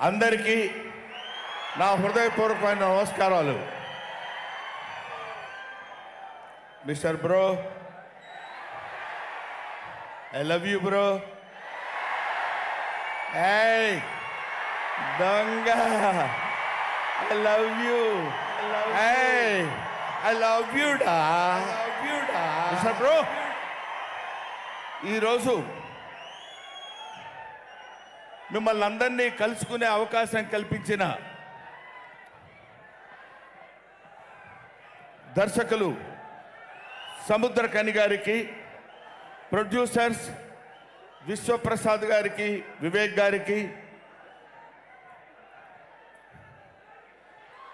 అందరికీ నా హృదయపూర్వకమైన నమస్కారాలు. Mister bro I love you bro. ఏయ్ దొంగ ఐ లవ్ యూ. ఏయ్ ఐ లవ్ యూ డా. మిస్టర్ బ్రో ఈరోజు మిమ్మల్ని అందరినీ కలుసుకునే అవకాశం కల్పించిన దర్శకులు సముద్ర కని గారికి ప్రొడ్యూసర్స్ విశ్వప్రసాద్ గారికి వివేక్ గారికి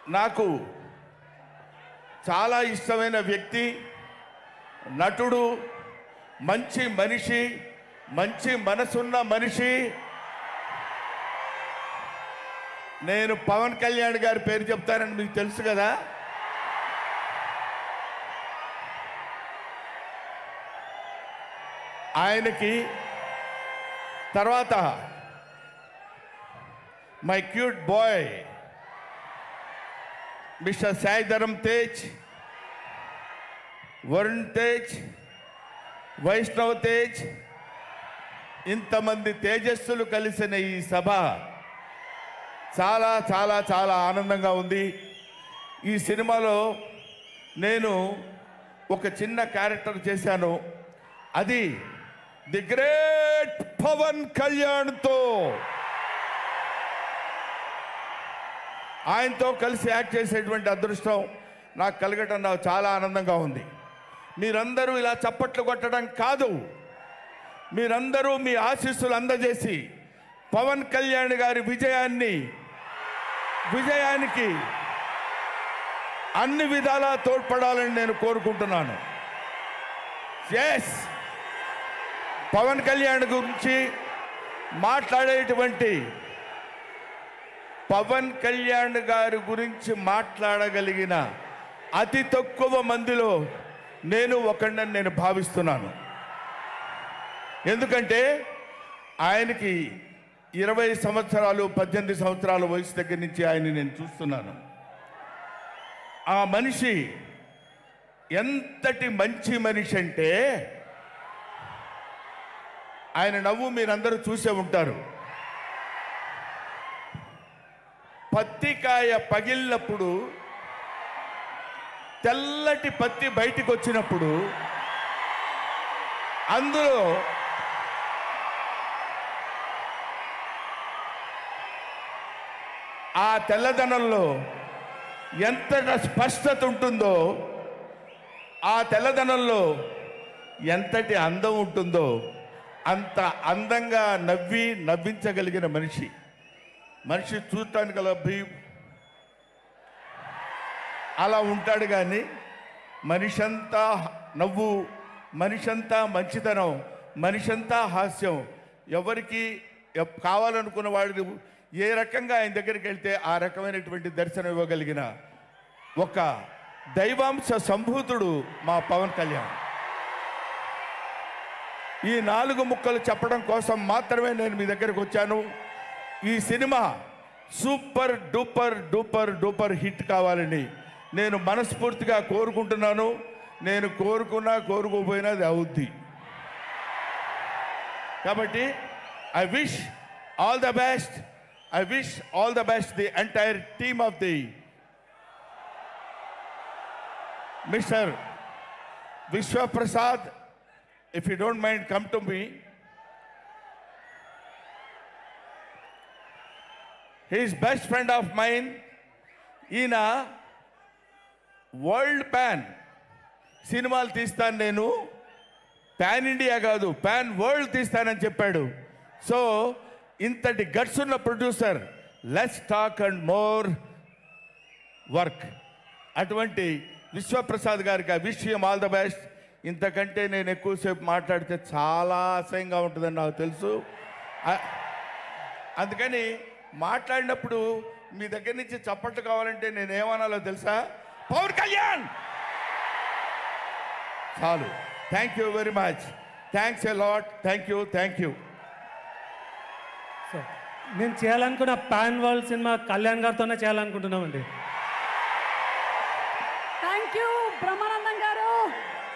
నాకు చాలా ఇష్టమైన వ్యక్తి నటుడు మంచి మనిషి మంచి మనసున్న మనిషి నేను పవన్ కళ్యాణ్ గారి పేరు చెప్తానని మీకు తెలుసు కదా. ఆయనకి తర్వాత my cute boy mister Sai Dharam Tej Varun Tej Vaishnav Tej ఇంతమంది తేజస్సులు కలిసిన ఈ సభ చాలా చాలా చాలా ఆనందంగా ఉంది. ఈ సినిమాలో నేను ఒక చిన్న క్యారెక్టర్ చేశాను. అది ది గ్రేట్ పవన్ కళ్యాణ్తో. ఆయనతో కలిసి యాక్ట్ చేసేటువంటి అదృష్టం నాకు కలగటం నాకు చాలా ఆనందంగా ఉంది. మీరందరూ ఇలా చప్పట్లు కొట్టడం కాదు. మీరందరూ మీ ఆశీస్సులు అందజేసి పవన్ కళ్యాణ్ గారి విజయాన్ని విజయానికి అన్ని విధాలా తోడ్పడాలని నేను కోరుకుంటున్నాను. ఎస్ పవన్ కళ్యాణ్ గురించి మాట్లాడేటువంటి పవన్ కళ్యాణ్ గారి గురించి మాట్లాడగలిగిన అతి తక్కువ మందిలో నేను ఒకడిని నేను భావిస్తున్నాను. ఎందుకంటే ఆయనకి ఇరవై సంవత్సరాలు పద్దెనిమిది సంవత్సరాల వయసు దగ్గర నుంచి ఆయన నేను చూస్తున్నాను. ఆ మనిషి ఎంతటి మంచి మనిషి అంటే ఆయన నవ్వు మీరందరూ చూసే ఉంటారు. పత్తికాయ పగిలినప్పుడు తెల్లటి పత్తి బయటికి వచ్చినప్పుడు అందులో ఆ తెల్లదనంలో ఎంతగా స్పష్టత ఉంటుందో ఆ తెల్లదనంలో ఎంతటి అందం ఉంటుందో అంత అందంగా నవ్వి నవ్వించగలిగిన మనిషి. మనిషి చూడటానికి అలా భీ- అలా ఉంటాడు కానీ మనిషంతా నవ్వు మనిషంతా మంచితనం మనిషంతా హాస్యం. ఎవరికి కావాలనుకున్న వాడిని ఏ రకంగా ఆయన దగ్గరికి వెళ్తే ఆ రకమైనటువంటి దర్శనం ఇవ్వగలిగిన ఒక దైవాంశ సంభూతుడు మా పవన్ కళ్యాణ్. ఈ నాలుగు ముక్కలు చెప్పడం కోసం మాత్రమే నేను మీ దగ్గరకు వచ్చాను. ఈ cinema super duper duper duper hit కావాలని నేను మనస్ఫూర్తిగా కోరుకుంటున్నాను. నేను కోరుకున్నా కోరుకోపోయినా అది అవుద్ది. కాబట్టి I wish all the best I wish the best best entire team team of the mister Vishwaprasad if you don't mind, come to me. His best friend of mine. ఈయన వరల్డ్ ప్యాన్ సినిమాలు తీస్తాను నేను pan India కాదు pan world తీస్తానని చెప్పాడు so ఇంతటి guts ఉన్న producer less talk and more work అటువంటి విశ్వప్రసాద్ గారికి ఆ విషయం ఆల్ ద బెస్ట్ ఇంతకంటే నేను ఎక్కువసేపు మాట్లాడితే చాలా అసహ్యంగా ఉంటుందని నాకు తెలుసు. అందుకని మాట్లాడినప్పుడు మీ దగ్గర నుంచి చప్పట్లు కావాలంటే నేను ఏమనాలో తెలుసా? పవన్ కళ్యాణ్! చాలు. Thank you very much thanks a lot thank you thank you so నేను చేయాలనుకున్న పాన్ వరల్డ్ సినిమా కళ్యాణ్ గారితోనే చేయాలనుకుంటున్నామండి. Thank you Brahmananda